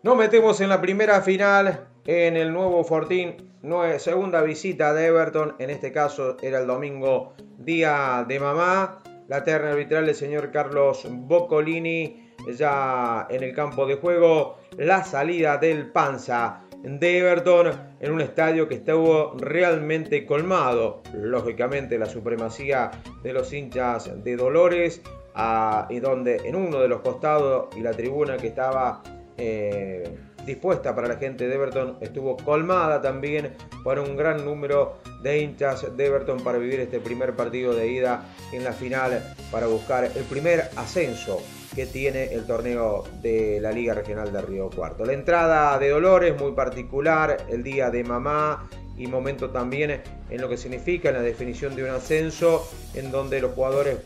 Nos metemos en la primera final en el nuevo Fortín, segunda visita de Everton, en este caso era el domingo día de mamá, la terna arbitral del señor Carlos Boccolini ya en el campo de juego, la salida del Panza de Everton en un estadio que estuvo realmente colmado. Lógicamente la supremacía de los hinchas de Dolores ah, y donde en uno de los costados y la tribuna que estaba eh, dispuesta para la gente de Everton estuvo colmada también por un gran número de hinchas de Everton para vivir este primer partido de ida en la final para buscar el primer ascenso que tiene el torneo de la Liga Regional de Río Cuarto. La entrada de Dolores muy particular, el día de mamá y momento también en lo que significa la definición de un ascenso en donde los jugadores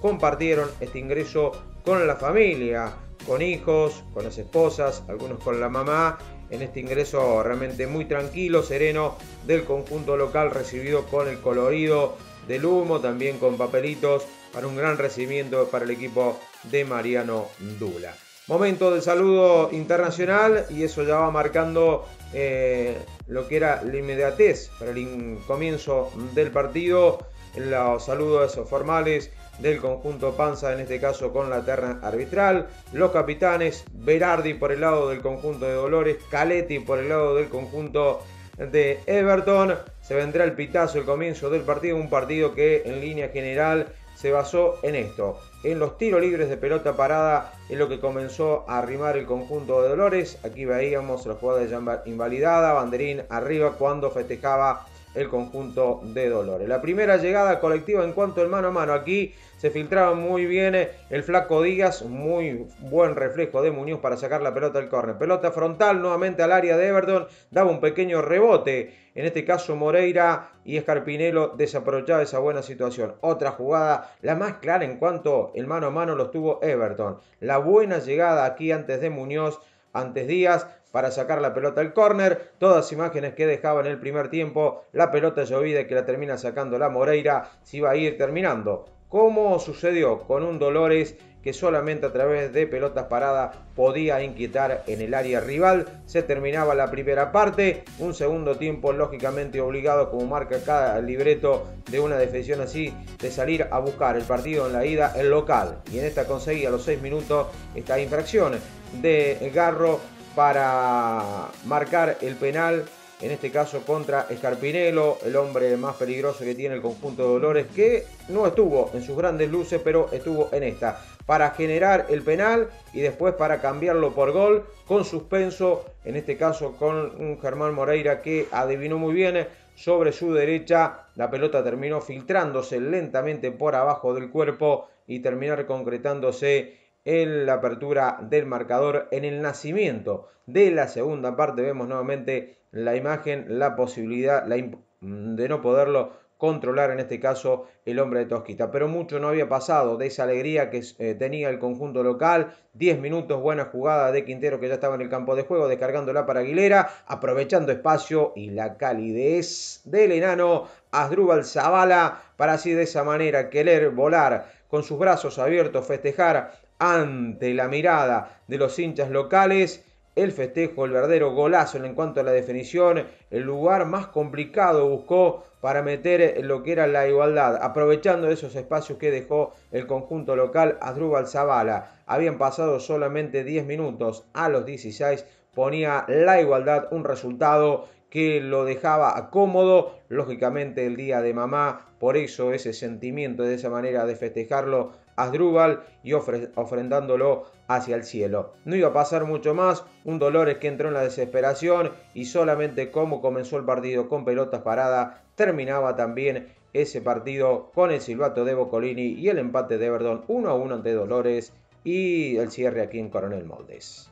compartieron este ingreso con la familia con hijos, con las esposas, algunos con la mamá, en este ingreso realmente muy tranquilo, sereno del conjunto local, recibido con el colorido del humo, también con papelitos para un gran recibimiento para el equipo de Mariano Dula. Momento del saludo internacional y eso ya va marcando eh, lo que era la inmediatez para el comienzo del partido. Los saludos formales del conjunto Panza, en este caso con la terna arbitral. Los capitanes, Berardi por el lado del conjunto de Dolores, Caletti por el lado del conjunto de Everton. Se vendrá el pitazo, el comienzo del partido, un partido que en línea general se basó en esto, en los tiros libres de pelota parada, en lo que comenzó a arrimar el conjunto de Dolores. Aquí veíamos la jugada invalidada, banderín arriba cuando festejaba el conjunto de Dolores. La primera llegada colectiva en cuanto al mano a mano. Aquí se filtraba muy bien el flaco Díaz, muy buen reflejo de Muñoz para sacar la pelota del córner. Pelota frontal nuevamente al área de Everton, daba un pequeño rebote. En este caso Moreira y Escarpinelo desaprovechaba esa buena situación. Otra jugada, la más clara en cuanto el mano a mano lo tuvo Everton. La buena llegada aquí antes de Muñoz, antes Díaz, para sacar la pelota al córner. Todas imágenes que dejaba en el primer tiempo. La pelota llovida que la termina sacando la Moreira. Si va a ir terminando. Como sucedió con un Dolores que solamente a través de pelotas paradas podía inquietar en el área rival. Se terminaba la primera parte, un segundo tiempo lógicamente obligado como marca cada libreto de una defensión así de salir a buscar el partido en la ida, el local. Y en esta conseguía a los 6 minutos esta infracción de Garro para marcar el penal, en este caso contra Escarpinelo, el hombre más peligroso que tiene el conjunto de Dolores, que no estuvo en sus grandes luces, pero estuvo en esta, para generar el penal y después para cambiarlo por gol, con suspenso, en este caso con un Germán Moreira que adivinó muy bien sobre su derecha, la pelota terminó filtrándose lentamente por abajo del cuerpo y terminar concretándose en la apertura del marcador en el nacimiento de la segunda parte vemos nuevamente la imagen la posibilidad de no poderlo controlar en este caso el hombre de Tosquita. Pero mucho no había pasado de esa alegría que eh, tenía el conjunto local. 10 minutos, buena jugada de Quintero que ya estaba en el campo de juego, descargándola para Aguilera, aprovechando espacio y la calidez del enano Asdrúbal Zavala para así de esa manera querer volar con sus brazos abiertos, festejar ante la mirada de los hinchas locales. El festejo, el verdadero golazo en cuanto a la definición, el lugar más complicado buscó para meter lo que era la igualdad, aprovechando esos espacios que dejó el conjunto local Adrúbal Zavala. Habían pasado solamente 10 minutos, a los 16 ponía la igualdad, un resultado que lo dejaba cómodo, lógicamente el día de mamá, por eso ese sentimiento de esa manera de festejarlo Asdrúbal y ofrendándolo hacia el cielo. No iba a pasar mucho más, un Dolores que entró en la desesperación y solamente como comenzó el partido con pelotas paradas, terminaba también ese partido con el silbato de Boccolini y el empate de Verdón 1 a 1 ante Dolores y el cierre aquí en Coronel Moldes.